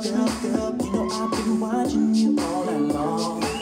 You know I've been watching you all along.